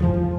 Thank you.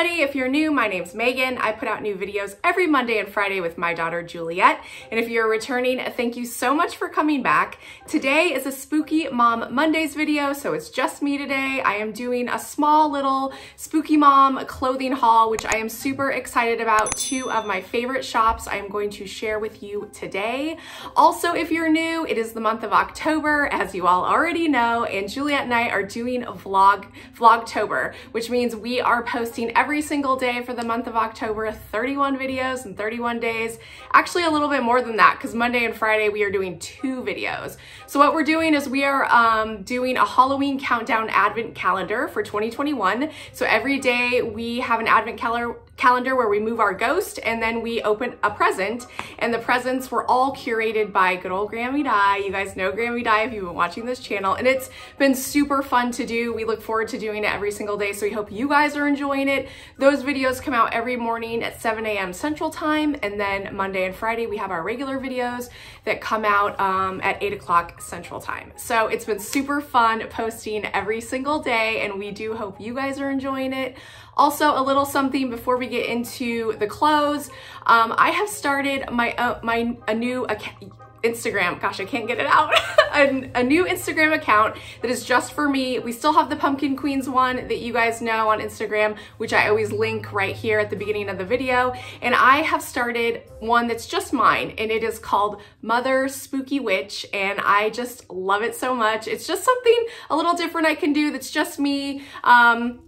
If you're new, my name's Meghan. I put out new videos every Monday and Friday with my daughter Juliet. And if you're returning, thank you so much for coming back. Today is a Spooky Mom Mondays video, so it's just me today. I am doing a small little Spooky Mom clothing haul, which I am super excited about. Two of my favorite shops I am going to share with you today. Also, if you're new, it is the month of October, as you all already know, and Juliet and I are doing a vlog, Vlogtober, which means we are posting every single day for the month of October, 31 videos in 31 days. Actually a little bit more than that because Monday and Friday we are doing two videos. So what we're doing is we are um, doing a Halloween countdown advent calendar for 2021. So every day we have an advent calendar calendar where we move our ghost and then we open a present and the presents were all curated by good old Grammy Di. You guys know Grammy Di if you've been watching this channel and it's been super fun to do. We look forward to doing it every single day so we hope you guys are enjoying it. Those videos come out every morning at 7 a.m. Central Time and then Monday and Friday we have our regular videos that come out um, at 8 o'clock Central Time. So it's been super fun posting every single day and we do hope you guys are enjoying it. Also, a little something before we get into the clothes. Um, I have started my uh, my a new account. Instagram, gosh, I can't get it out, a, a, new Instagram account that is just for me. We still have the Pumpkin Queens one that you guys know on Instagram, which I always link right here at the beginning of the video. And I have started one that's just mine and it is called Mother Spooky Witch. And I just love it so much. It's just something a little different I can do that's just me. Um,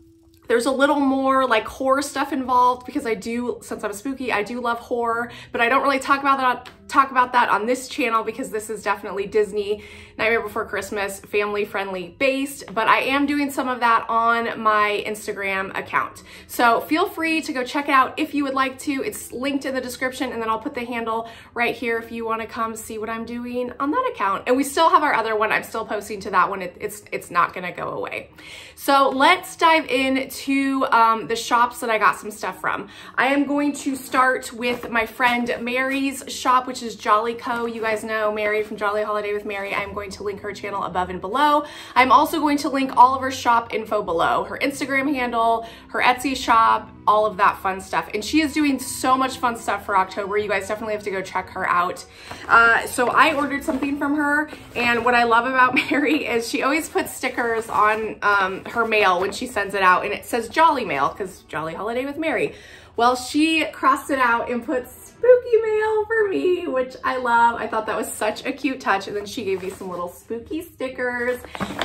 there's a little more like horror stuff involved because I do, since I'm spooky, I do love horror, but I don't really talk about that talk about that on this channel because this is definitely Disney Nightmare Before Christmas family friendly based, but I am doing some of that on my Instagram account. So feel free to go check it out if you would like to. It's linked in the description and then I'll put the handle right here if you wanna come see what I'm doing on that account. And we still have our other one. I'm still posting to that one. It, it's, it's not gonna go away. So let's dive into um, the shops that I got some stuff from. I am going to start with my friend Mary's shop, which which is Jolly Co. You guys know Mary from Jolly Holiday with Mary. I'm going to link her channel above and below. I'm also going to link all of her shop info below, her Instagram handle, her Etsy shop, all of that fun stuff. And she is doing so much fun stuff for October. You guys definitely have to go check her out. Uh, so I ordered something from her. And what I love about Mary is she always puts stickers on um, her mail when she sends it out. And it says Jolly Mail because Jolly Holiday with Mary. Well, she crossed it out and put spooky mail for me, which I love. I thought that was such a cute touch. And then she gave me some little spooky stickers.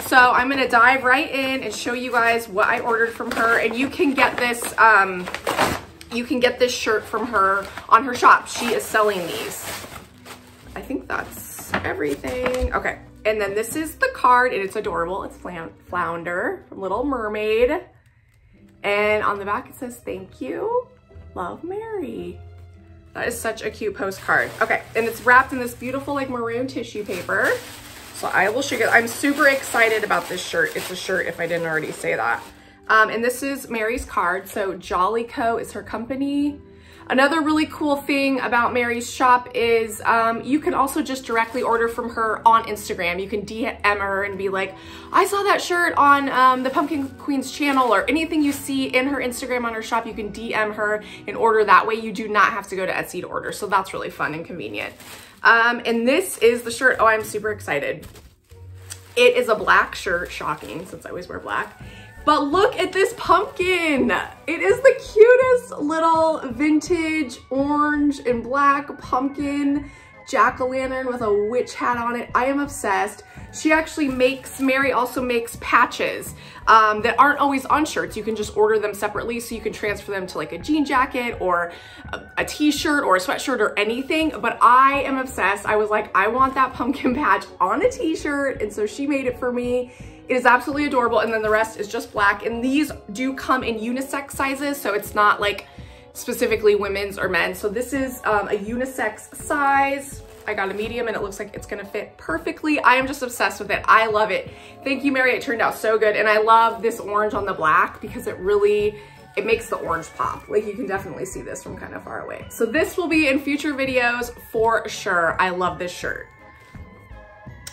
So I'm gonna dive right in and show you guys what I ordered from her. And you can get this, um, you can get this shirt from her on her shop. She is selling these. I think that's everything. Okay. And then this is the card and it's adorable. It's Flounder from Little Mermaid. And on the back it says, thank you, love Mary. That is such a cute postcard. Okay, and it's wrapped in this beautiful like maroon tissue paper. So I will show you, I'm super excited about this shirt. It's a shirt if I didn't already say that. Um, and this is Mary's card. So Jolly Co is her company. Another really cool thing about Mary's shop is um, you can also just directly order from her on Instagram. You can DM her and be like, I saw that shirt on um, the Pumpkin Queens channel or anything you see in her Instagram on her shop, you can DM her and order that way. You do not have to go to Etsy to order. So that's really fun and convenient. Um, and this is the shirt. Oh, I'm super excited. It is a black shirt, shocking since I always wear black. But look at this pumpkin. It is the cutest little vintage orange and black pumpkin jack-o'-lantern with a witch hat on it. I am obsessed. She actually makes, Mary also makes patches um, that aren't always on shirts. You can just order them separately so you can transfer them to like a jean jacket or a, a t-shirt or a sweatshirt or anything. But I am obsessed. I was like, I want that pumpkin patch on a t-shirt. And so she made it for me. It is absolutely adorable. And then the rest is just black. And these do come in unisex sizes. So it's not like specifically women's or men's. So this is um, a unisex size. I got a medium and it looks like it's gonna fit perfectly. I am just obsessed with it. I love it. Thank you, Mary. It turned out so good. And I love this orange on the black because it really it makes the orange pop. Like you can definitely see this from kind of far away. So this will be in future videos for sure. I love this shirt.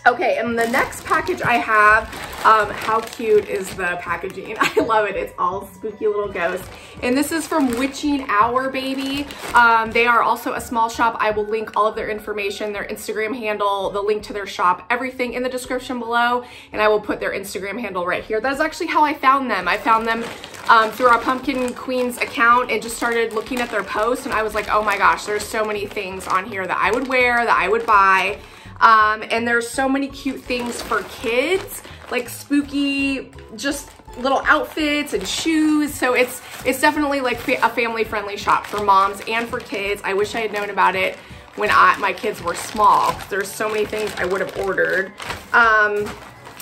Okay, and the next package I have, um, how cute is the packaging? I love it. It's all spooky little ghosts. And this is from Witching Hour Baby. Um, they are also a small shop. I will link all of their information, their Instagram handle, the link to their shop, everything in the description below. And I will put their Instagram handle right here. That's actually how I found them. I found them um, through our Pumpkin Queens account and just started looking at their posts. And I was like, oh my gosh, there's so many things on here that I would wear, that I would buy. Um, and there's so many cute things for kids, like spooky, just little outfits and shoes. So it's it's definitely like a family friendly shop for moms and for kids. I wish I had known about it when I, my kids were small. There's so many things I would have ordered. Um,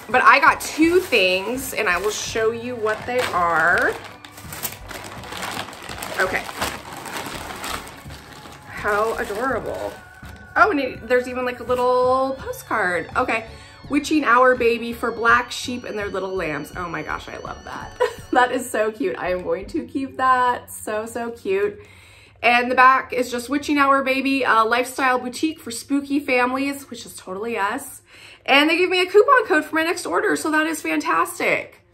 but I got two things and I will show you what they are. Okay. How adorable. Oh, and it, there's even like a little postcard. Okay. Witching Hour Baby for black sheep and their little lambs. Oh my gosh, I love that. that is so cute. I am going to keep that. So, so cute. And the back is just Witching Hour Baby, a lifestyle boutique for spooky families, which is totally us. And they gave me a coupon code for my next order, so that is fantastic.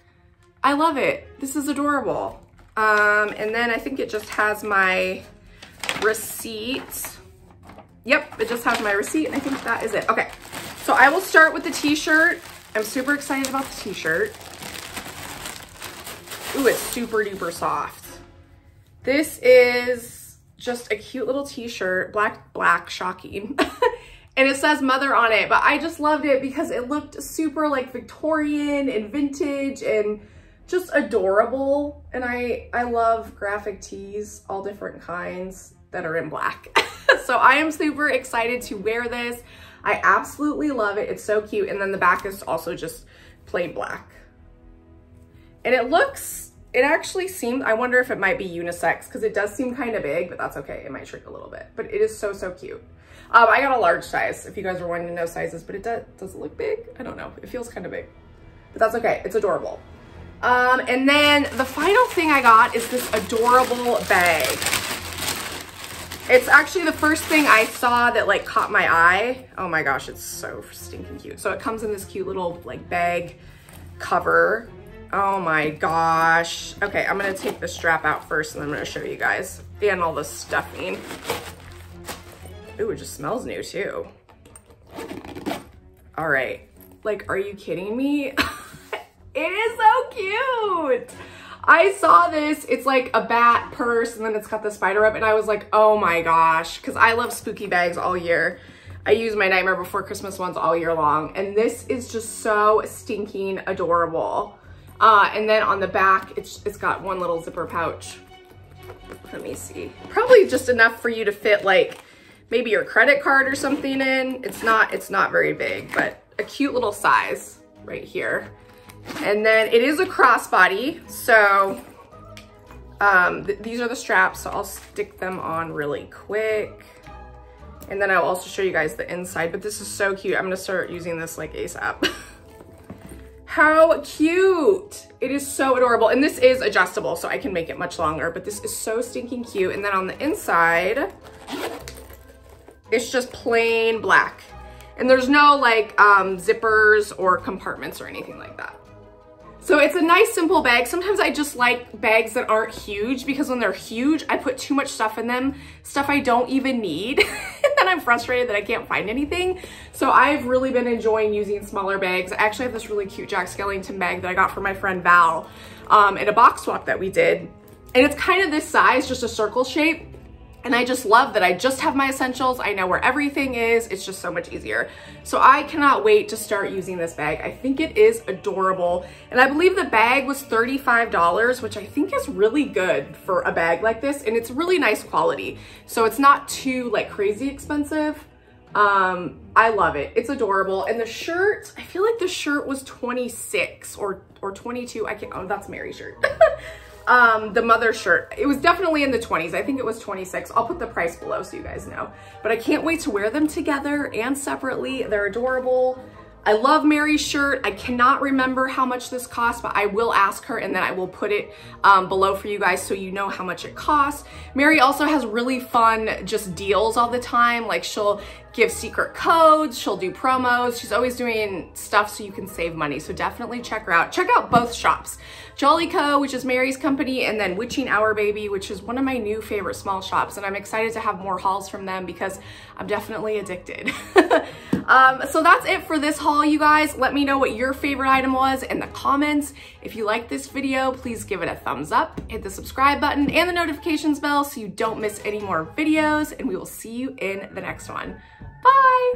I love it. This is adorable. Um, and then I think it just has my receipt. Yep, it just has my receipt and I think that is it. Okay, so I will start with the t-shirt. I'm super excited about the t-shirt. Ooh, it's super duper soft. This is just a cute little t-shirt, black, black, shocking. and it says mother on it, but I just loved it because it looked super like Victorian and vintage and just adorable. And I, I love graphic tees, all different kinds that are in black. so I am super excited to wear this. I absolutely love it. It's so cute. And then the back is also just plain black. And it looks, it actually seemed, I wonder if it might be unisex because it does seem kind of big, but that's okay. It might shrink a little bit, but it is so, so cute. Um, I got a large size if you guys were wanting to know sizes, but it does, does it look big? I don't know. It feels kind of big, but that's okay. It's adorable. Um, and then the final thing I got is this adorable bag. It's actually the first thing I saw that like caught my eye. Oh my gosh, it's so stinking cute. So it comes in this cute little like bag cover. Oh my gosh. Okay, I'm gonna take the strap out first and I'm gonna show you guys. And all the stuffing. Ooh, it just smells new too. All right, like, are you kidding me? it is so cute. I saw this, it's like a bat purse and then it's got the spider web and I was like, oh my gosh, because I love spooky bags all year. I use my Nightmare Before Christmas ones all year long and this is just so stinking adorable. Uh, and then on the back, it's, it's got one little zipper pouch. Let me see. Probably just enough for you to fit like maybe your credit card or something in. It's not, it's not very big, but a cute little size right here. And then it is a crossbody, so um, th these are the straps, so I'll stick them on really quick. And then I'll also show you guys the inside, but this is so cute. I'm gonna start using this like ASAP. How cute. It is so adorable. And this is adjustable, so I can make it much longer, but this is so stinking cute. And then on the inside, it's just plain black. And there's no like um, zippers or compartments or anything like that. So it's a nice simple bag. Sometimes I just like bags that aren't huge because when they're huge, I put too much stuff in them, stuff I don't even need. and then I'm frustrated that I can't find anything. So I've really been enjoying using smaller bags. I actually have this really cute Jack Skellington bag that I got from my friend Val um, in a box swap that we did. And it's kind of this size, just a circle shape. And I just love that I just have my essentials. I know where everything is. It's just so much easier. So I cannot wait to start using this bag. I think it is adorable. And I believe the bag was $35, which I think is really good for a bag like this. And it's really nice quality. So it's not too like crazy expensive. Um, I love it. It's adorable. And the shirt, I feel like the shirt was 26 or, or 22. I can't, oh, that's Mary's shirt. um, the mother shirt. It was definitely in the 20s. I think it was 26. I'll put the price below so you guys know. But I can't wait to wear them together and separately. They're adorable. I love Mary's shirt. I cannot remember how much this cost, but I will ask her and then I will put it um, below for you guys so you know how much it costs. Mary also has really fun just deals all the time. Like she'll give secret codes, she'll do promos. She's always doing stuff so you can save money. So definitely check her out. Check out both shops. Jolly Co, which is Mary's company, and then Witching Hour Baby, which is one of my new favorite small shops. And I'm excited to have more hauls from them because I'm definitely addicted. um, so that's it for this haul, you guys. Let me know what your favorite item was in the comments. If you like this video, please give it a thumbs up, hit the subscribe button and the notifications bell so you don't miss any more videos, and we will see you in the next one. Bye!